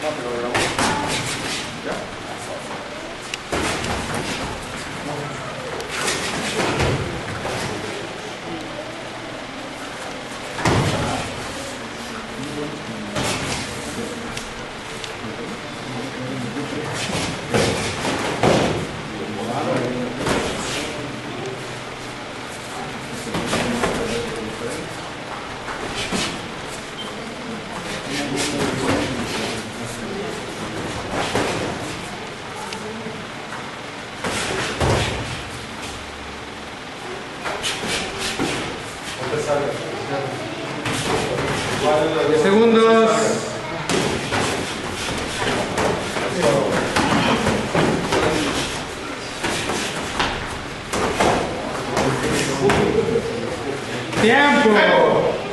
10 segundos. Tiempo.